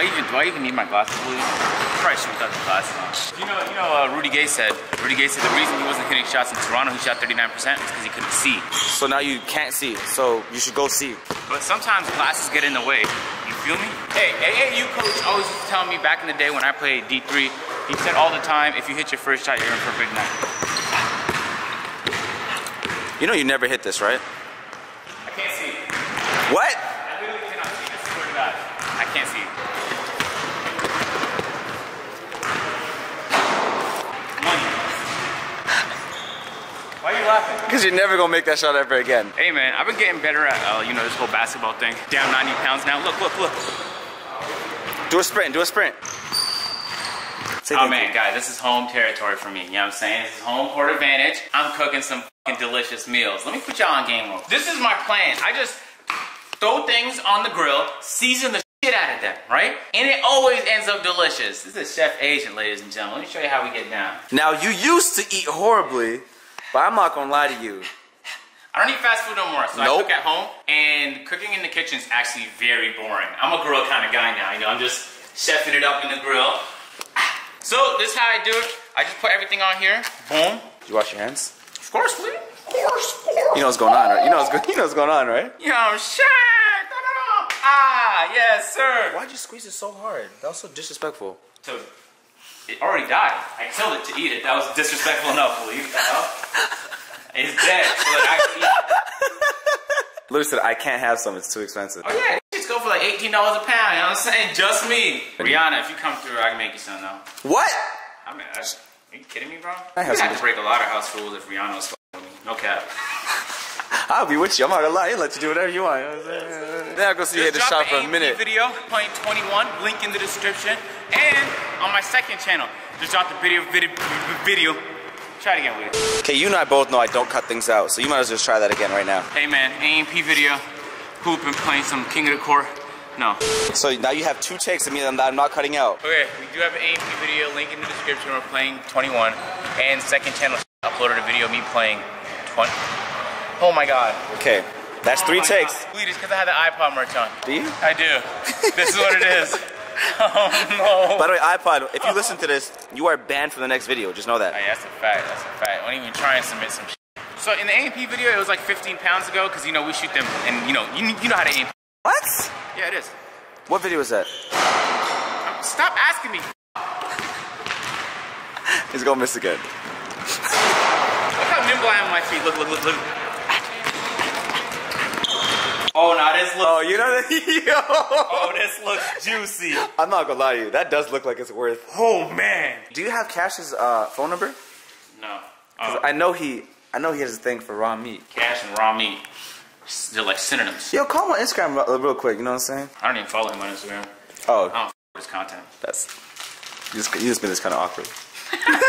I even do I even need my glasses? William? Probably should without the glasses on. You know, you know, uh, Rudy Gay said. Rudy Gay said the reason he wasn't hitting shots in Toronto, he shot 39% was because he couldn't see. So now you can't see. So you should go see. But sometimes glasses get in the way. You feel me? Hey, AAU coach always used to tell me back in the day when I played D3. He said all the time, if you hit your first shot, you're in for a big night. You know you never hit this, right? I can't see. What? I literally cannot see. I swear to God. I can't see. Money. Why are you laughing? Because you're never gonna make that shot ever again. Hey man, I've been getting better at, uh, you know, this whole basketball thing. Down 90 pounds now. Look, look, look. Do a sprint. Do a sprint. Say Oh man, guys, this is home territory for me. You know what I'm saying? This is home court advantage. I'm cooking some fucking delicious meals. Let me put y'all on game mode. This is my plan. I just throw things on the grill, season the shit out of them, right? And it always ends up delicious. This is Chef Agent, ladies and gentlemen. Let me show you how we get down. Now you used to eat horribly, but I'm not gonna lie to you. I don't eat fast food no more, so I Nope. cook at home. And cooking in the kitchen is actually very boring. I'm a grill kind of guy now, you know. I'm just chefing it up in the grill. So this is how I do it. I just put everything on here. Boom. Did you wash your hands? Of course, we. Of course, of course. You know what's going on, right? You know what's, you know what's going on, right? Yo, shit! Ah, yes, sir. Why'd you squeeze it so hard? That was so disrespectful. So, it already died. I killed it to eat it. That was disrespectful enough, believe the hell? It's dead, so that I can eat it. Literally said, I can't have some, it's too expensive. Oh yeah, these go for like $18 a pound, you know what I'm saying? Just me. Rihanna, if you come through, I can make you some though. What? I mean, I, are you kidding me, bro? I have have to break a lot of house rules if Rihanna was fucking with me. No cap. I'll be with you. I'm not gonna lie. I'll let you do whatever you want. You I'm? Then I'll go see you at the shop for a minute. video, point 21, link in the description. And on my second channel, just dropped a video, video, video. Try it again with it. Okay, you and I both know I don't cut things out, so you might as well just try that again right now. Hey man, AMP video, hooping, playing some King of the Court. No. So now you have two takes of me that I'm not cutting out. Okay, we do have an AMP video, link in the description. We're playing 21. And second channel uploaded a video of me playing 20. Oh my god. Okay, that's three Oh takes. God. It's because I had the iPod merch on. Do you? I do. this is what it is. Oh no. By the way, iPod, if you listen to this, you are banned from the next video. Just know that. Hey, that's a fact. That's a fact. Don't even try and submit some. Shit. So in the AMP video, it was like 15 pounds ago, because you know we shoot them, and you know you, you know how to AMP. What? Yeah, it is. What video is that? Stop asking me. He's gonna miss again. Look how nimble I am on my feet. Look, look, look, look. Oh, now this looks. Oh, you know that? Yo! Oh, this looks juicy. I'm not gonna lie to you. That does look like it's worth. Oh man. Do you have Cash's uh, phone number? No. 'Cause Oh, I know he, I know he has a thing for raw meat. cash and raw meat. They're like synonyms. Yo, call him on Instagram real, quick. You know what I'm saying? I don't even follow him on Instagram. Oh, I don't f- with his content. that's. You just, you just made this kind of awkward.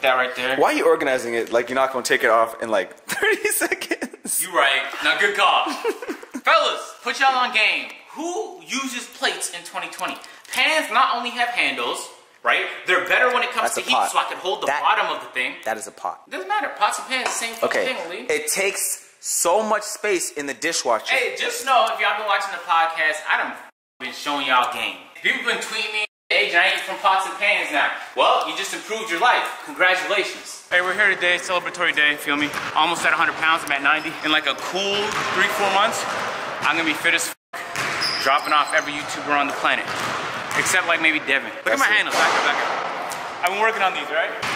That right there. Why are you organizing it like you're not gonna take it off in like 30 seconds? You right. Now, good call. Fellas, put y'all on game. Who uses plates in 2020? Pans not only have handles, right? They're better when it comes That's to heat, pot. so I can hold the That- bottom of the thing. That is a pot. Doesn't matter. Pots and pans, same Okay. thing, Lee. It takes so much space in the dishwasher. Hey, just know if y'all been watching the podcast, I done been showing y'all game. People been tweeting me, hey, I eat from pots and pans now. Well, you just improved your life. Congratulations. Hey, we're here today, celebratory day, feel me? Almost at 100 pounds, I'm at 90. In like a cool three, four months, I'm gonna be fit as f- dropping off every YouTuber on the planet. Except like maybe Devin. Look at my it. handles, back up, back up. I've been working on these, right?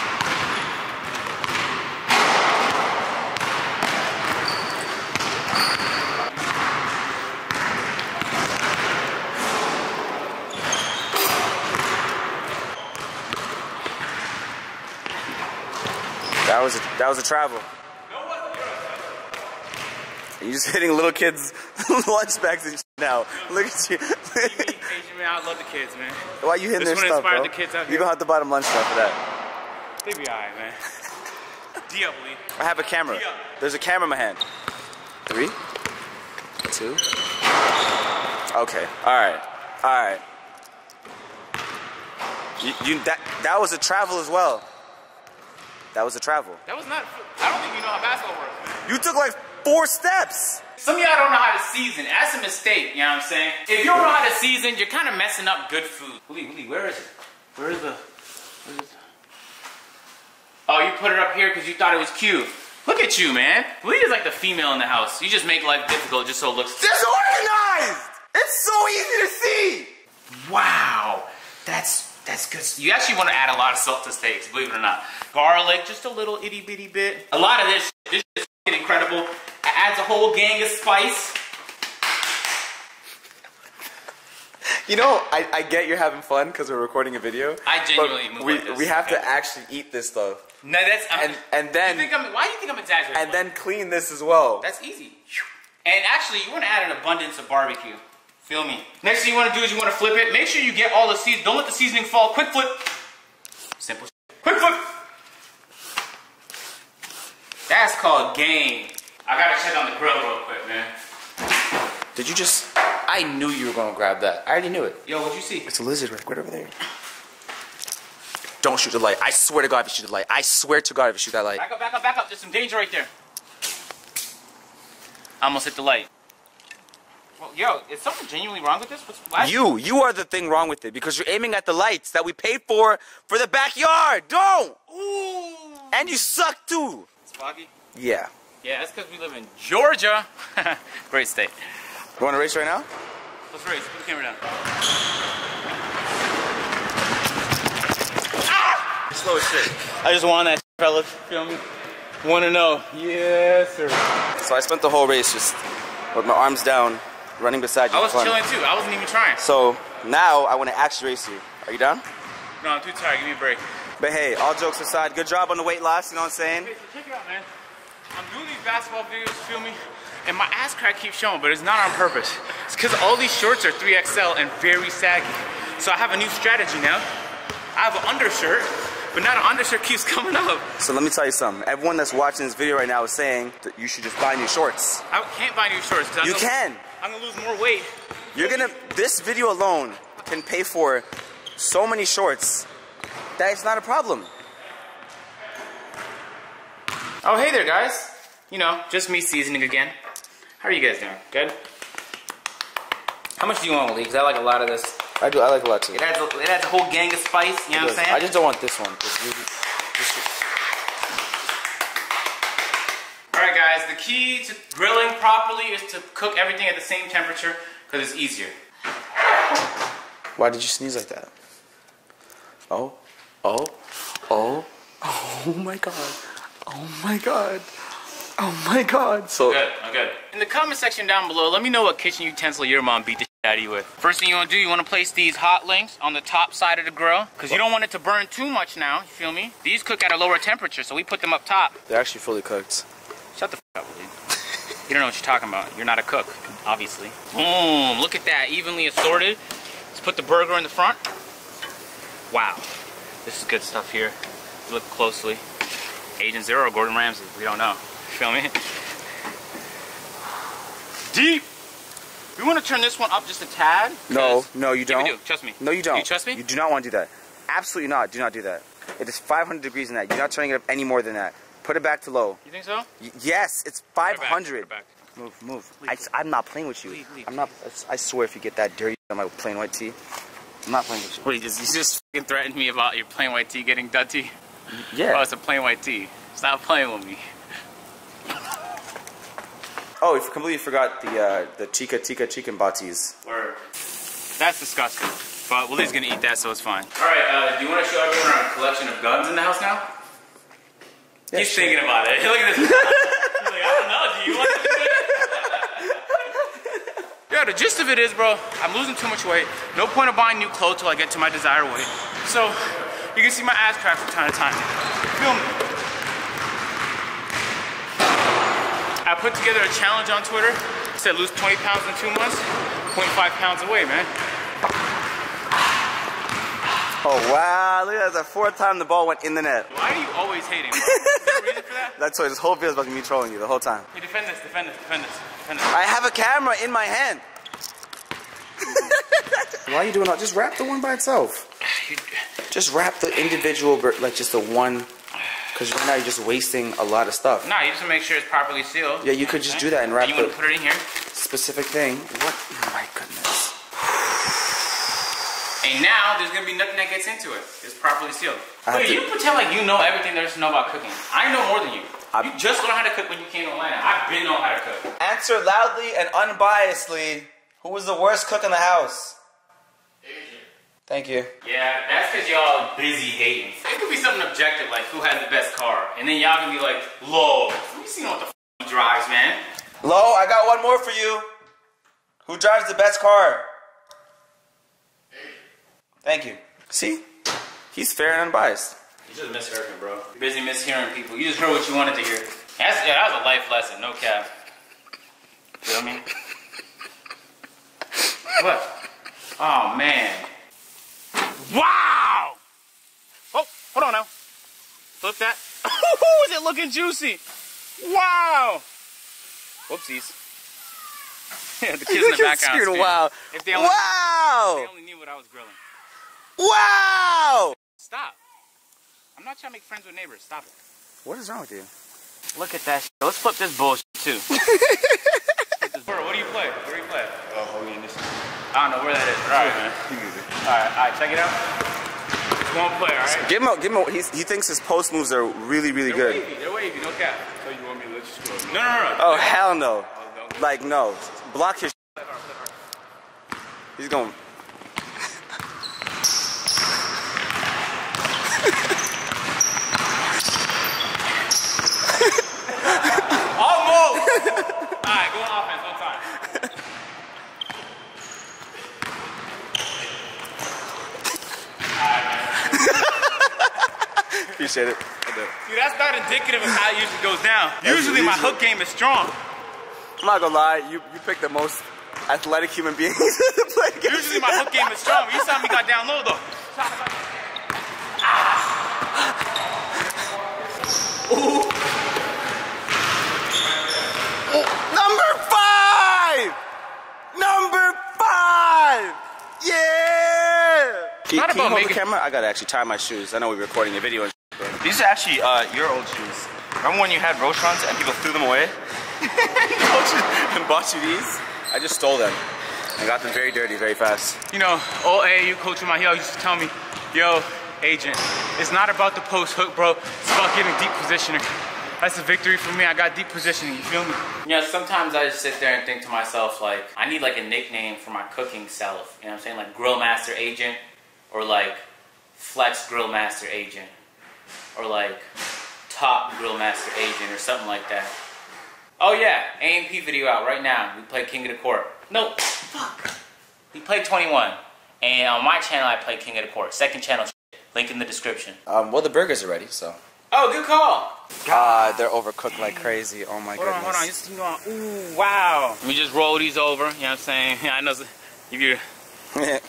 That was a, that was a travel. You're just hitting little kids' lunch bags and shit now. Look at you. Asian man, I love the kids, man. Why are you hitting This their one stuff, bro? the kids out you here. gonna have to buy them lunch stuff for that. They be alright, man. D. I have a camera. Yeah. There's a camera in my hand. Three, two. Okay. All right. All right. You, you that that was a travel as well. That was a travel. That was not. I don't think you know how basketball works. You took like four steps. Some of y'all don't know how to season. That's a mistake, you know what I'm saying? If you don't know how to season, you're kind of messing up good food. Willie, Willie, where is it? Where is the... Where is it? Oh, you put it up here because you thought it was cute. Look at you, man. Willie is like the female in the house. You just make life difficult just so it looks... Disorganized! It's so easy to see! Wow, that's that's good. You actually want to add a lot of salt to steaks, believe it or not. Garlic, just a little itty bitty bit. A lot of this, this is incredible. It adds a whole gang of spice. You know, I, I get you're having fun because we're recording a video. I genuinely but move we, like this, we have okay? to actually eat this stuff. No, that's I'm, And and then you think I'm, why do you think I'm exaggerating? and then clean this as well. that's easy. And actually, you want to add an abundance of barbecue. Feel me? Next thing you want to do is you want to flip it. Make sure you get all the seasoning. Don't let the seasoning fall. Quick flip. Simple. Quick flip. That's called game. I gotta check on the grill real quick, man. Did you just? I knew you were gonna grab that. I already knew it. Yo, what'd you see? It's a lizard right over there. Don't shoot the light. I swear to God, if you shoot the light. I swear to God, if you shoot that light. Back up, back up, back up. There's some danger right there. I almost hit the light. Well, yo, is something genuinely wrong with this? What's why? You, you are the thing wrong with it because you're aiming at the lights that we paid for for the backyard. Don't. Ooh. And you suck too. It's foggy. Yeah. Yeah, that's because we live in Georgia. Great state. You want to race right now? Let's race. Put the camera down. Slow as shit. I just won that, fellas. Feel me? Want to know? Yes, sir. So I spent the whole race just with my arms down, running beside you. I was fun. chilling too. I wasn't even trying. So now I want to actually race you. Are you down? No, I'm too tired. Give me a break. But hey, all jokes aside, good job on the weight loss. You know what I'm saying? Okay, so check it out, man. I'm doing these basketball videos, feel me? And my ass crack keeps showing, but it's not on purpose. It's because all these shorts are 3XL and very saggy. So I have a new strategy now. I have an undershirt, but now the undershirt keeps coming up. So let me tell you something. Everyone that's watching this video right now is saying that you should just buy new shorts. I can't buy new shorts. You gonna- can. I'm gonna lose more weight. You're gonna. This video alone can pay for so many shorts that it's not a problem. Oh, hey there, guys. You know, just me seasoning again. How are you guys doing? Good? How much do you want, Willie? Because I like a lot of this. I do. I like a lot too. It adds a, it adds a whole gang of spice, you know what I'm saying? I just don't want this one. This- Alright guys, the key to grilling properly is to cook everything at the same temperature because it's easier. Why did you sneeze like that? Oh, oh, oh, oh my god. Oh my god. Oh my god. So Good, I'm good. In the comment section down below, let me know what kitchen utensil your mom beat the shit out of you with. First thing you want to do, you want to place these hot links on the top side of the grill because you don't want it to burn too much now, you feel me? These cook at a lower temperature, so we put them up top. they're actually fully cooked. Shut the f up, Willie. You don't know what you're talking about. You're not a cook, obviously. Boom, look at that, evenly assorted. Let's put the burger in the front. Wow, this is good stuff here. Look closely. Agent Zero or Gordon Ramsay, we don't know. You Feel me? Deep! We want to turn this one up just a tad. No, no, you Yeah, don't. do. Trust me. No, you don't. You trust me? You do not want to do that. Absolutely not. Do not do that. It is 500 degrees in that. You're not turning it up any more than that. Put it back to low. You think so? Y- yes, it's Put it back, 500. put it back. Move, move. Leave, I, am not playing with you. Leave, leave. I'm not. I swear, if you get that dirty on my plain white tee, I'm not playing with you. Wait, just, you just fucking threatened me about your plain white tee getting dirty? Yeah. Oh, it's a plain white tee. Stop playing with me. Oh, we completely forgot the uh, the chica chica chicken batis. Word. That's disgusting. But Willie's gonna eat that, so it's fine. All right, uh, do you want to show everyone our collection of guns in the house now? Yeah, He's sure. thinking about it. Look at this. He's like, I don't know. Do you want to do it? yeah, the gist of it is, bro, I'm losing too much weight. No point of buying new clothes till I get to my desired weight. So, you can see my ass crack from time to time. Feel me? I put together a challenge on Twitter. It said lose 20 pounds in two months, 0.5 pounds away, man. Oh wow! Look at that. That's the fourth time the ball went in the net. Why are you always hating? Is there a reason for that? That's why this whole video is about me trolling you the whole time. Hey, defend this, defend this, defend this, defend this. I have a camera in my hand. Why are you doing that? Just wrap the one by itself. You- Just wrap the individual, like just the one Because right now you're just wasting a lot of stuff. Nah, you just make sure it's properly sealed. Yeah, you could just do that and wrap And you wanna put it in here. Specific thing. What? Oh my goodness. And now there's gonna be nothing that gets into it. It's properly sealed. I have Wait, to- you pretend like you know everything there is to know about cooking. I know more than you. I'm- you just learned how to cook when you came to Atlanta. I've been know how to cook. Answer loudly and unbiasedly. Who was the worst cook in the house? Thank you. Yeah, that's because y'all busy hating. It could be something objective like who has the best car, and then y'all can be like, "Low, let me see what the f- he drives, man." Lo, I got one more for you. Who drives the best car? Thank you. See? He's fair and unbiased. You just misheard me, bro. You're busy mishearing people. You just heard what you wanted to hear. That's yeah, that was a life lesson, no cap. Feel me? what? Oh man. Wow! Oh, hold on now. Flip that. Oh, is it looking juicy? Wow! Whoopsies. yeah, the kids in the background. screaming. Wow. If they only, they Wow. only knew what I was grilling. Wow. Stop. I'm not trying to make friends with neighbors. Stop it. What is wrong with you? Look at that. Let's flip this bullshit too. Bro, what do you play? What do you play? Oh, oh holy in this. I don't know where that is. All right, man. All right, all right. Check it out. It's one play, all right. Give him a, give him a, he's, he thinks his post moves are really, really They're good. wavy. They're wavy. No cap. So you want me to let you score? No, no, no. no. Oh, hell no. Oh, like, no. Block his He's going. Almost. all right, go on offense. One time. Appreciate it. Dude, that's not indicative of how it usually goes down. Usually my hook game is strong. I'm not gonna lie, you, you picked the most athletic human being to play against. Usually my hook game is strong. You saw me got down low though. Number five! Number five! Yeah! Can, Not can you hold the camera? I gotta actually tie my shoes. I know we're recording a video. And but- These are actually uh, your old shoes. Remember when you had Rostrons and people threw them away? and bought you these? I just stole them. I got them very dirty, very fast. You know, old AAU coach in my heel used to tell me, yo, agent, it's not about the post hook, bro. It's about getting deep positioning. That's a victory for me. I got deep positioning. You feel me? Yeah, sometimes I just sit there and think to myself, like, I need like a nickname for my cooking self. You know what I'm saying? Like Grill Master Agent or like Flex Grill Master Agent or like Top Grill Master Agent or something like that. Oh yeah, AMP video out right now. We play King of the Court. No, fuck. We played 21. And on my channel, I play King of the Court. Second channel, link in the description. Um, well, the burgers are ready, so. Oh, good call. Ah, they're overcooked like crazy. Oh my Hold on, hold on. goodness. Just, you know, ooh, wow. Let me just roll these over. You know what I'm saying? I know if you're,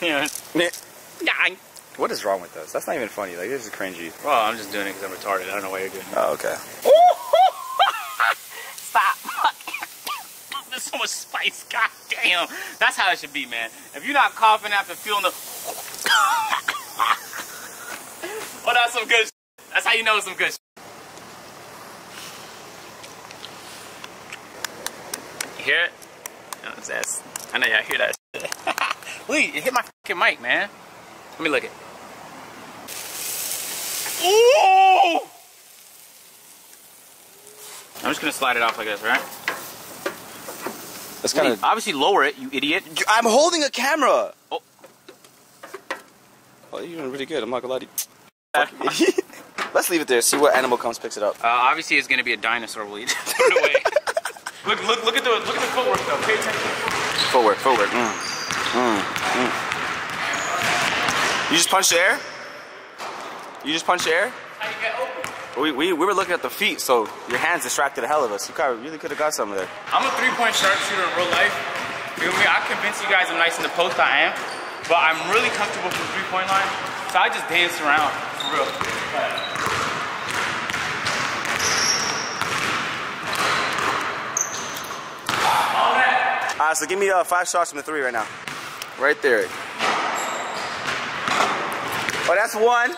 you know, yeah. What is wrong with us? That's not even funny. Like, this is cringy. Well, I'm just doing it because I'm retarded. I don't know why you're doing it. Oh, okay. Stop. There's so much spice. God damn. That's how it should be, man. If you're not coughing after feeling the. oh, that's some good. That's how you know it's some good. You hear it? No, it's- that's- I know y'all hear that. Wait, it hit my fucking mic, man. Let me look it. Ooh! I'm just gonna slide it off like this, right? That's kind of. Obviously, lower it, you idiot. I'm holding a camera. Oh. Oh, you're doing really good. I'm not gonna lie to you. Let's leave it there. See what animal comes picks it up. Uh, obviously, it's gonna be a dinosaur. We'll eat it. Away. look, look, look at the look at the footwork though. Pay attention. Forward, forward. Mm. Mm. Mm. You just punched the air? You just punched the air? How you get open? We, we, we were looking at the feet, so your hands distracted the hell of us. You really could have got some of there. I'm a three-point sharpshooter in real life. Feel me? I convince you guys I'm nice in the post. I am, but I'm really comfortable from the three-point line. So I just dance around for real. All right, so give me uh, five shots from the three right now. Right there. Oh, that's one.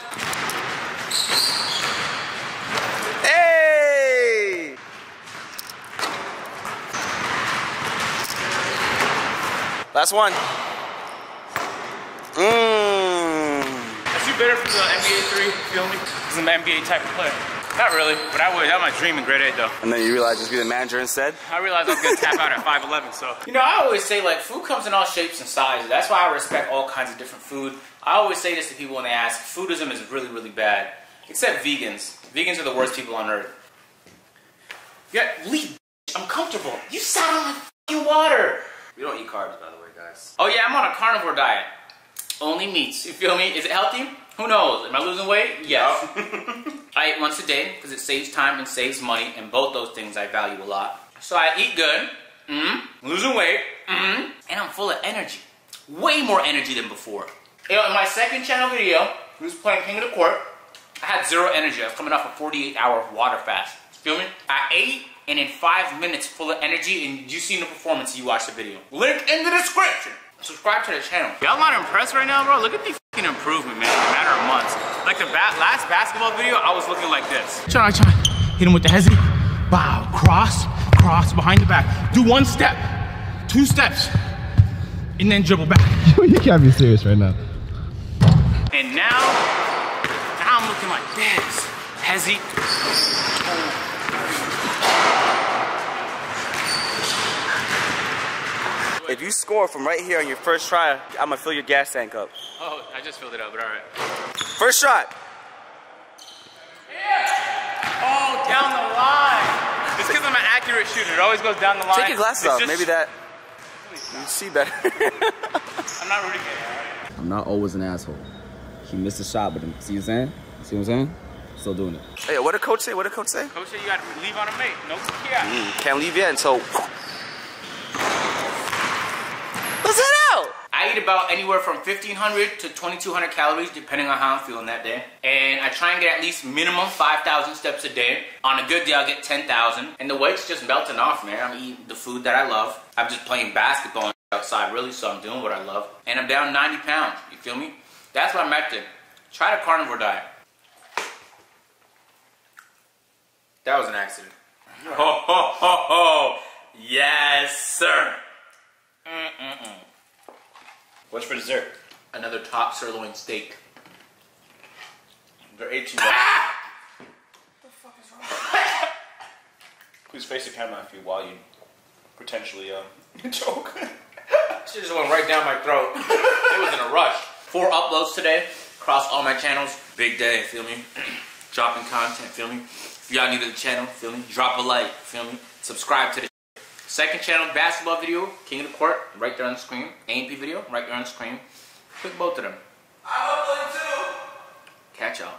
Hey! Last one. Mmm. I shoot better from the NBA 3, feel me? Because an NBA type of player. Not really, but I would. That was my dream in grade 8, though. And then you realized just be the manager instead? I realized I was going to tap out at 5'11", so. You know, I always say, like, food comes in all shapes and sizes. That's why I respect all kinds of different food. I always say this to people when they ask, foodism is really, really bad. Except vegans. Vegans are the worst people on earth. Yeah, leave, I'm comfortable. You sat on my fucking water. We don't eat carbs, by the way, guys. Oh yeah, I'm on a carnivore diet. Only meats. You feel me? Is it healthy? Who knows? Am I losing weight? Yes. I eat once a day because it saves time and saves money, and both those things I value a lot. So I eat good, mm, losing weight, mm, and I'm full of energy. Way more energy than before. You know, in my second channel video, we was playing King of the Court, I had zero energy. I was coming off a 48 hour water fast. Feel me? I ate and in five minutes full of energy and you seen the performance you watched the video. Link in the description. Subscribe to the channel. Y'all not impressed right now, bro? Look at the fucking improvement, man, in a matter of months. Like the ba last basketball video, I was looking like this. Try, try. Hit him with the hezzy. Bow, cross, cross, behind the back. Do one step, two steps, and then dribble back. you can't be serious right now. And now, now I'm looking like this. Hezzy. If you score from right here on your first try, I'm gonna fill your gas tank up. Oh, I just filled it up, but all right. First shot. Oh, down the line. It's because I'm an accurate shooter. It always goes down the line. Take your glasses It's off. Maybe that you see better. I'm not really good. I'm not always an asshole. He missed a shot, but see what I'm saying? See what I'm saying? Still doing it. hey, what did coach say? What did coach say? Coach said you gotta leave on a mate. No tequila. Mm, can't leave yet until. Let's head out. I eat about anywhere from 1,500 to 2,200 calories, depending on how I'm feeling that day. And I try and get at least minimum 5,000 steps a day. On a good day, I'll get 10,000. And the weight's just melting off, man. I'm eating the food that I love. I'm just playing basketball outside, really, so I'm doing what I love. And I'm down 90 pounds. You feel me? That's my method. Try the carnivore diet. That was an accident. Ho, ho, ho, ho. Yes, sir. Mm-mm-mm. What's for dessert? Another top sirloin steak. They're 18 bucks. What the fuck is wrong? Please face the camera if you while you potentially um joke. Shit just went right down my throat. it was in a rush. Four uploads today across all my channels. Big day, feel me? Dropping content, feel me? If y'all new to the channel, feel me? Drop a like, feel me? Subscribe to the second channel basketball video, King of the Court, right there on the screen. AMP video, right there on the screen. Click both of them. I'm uploading too. Catch y'all.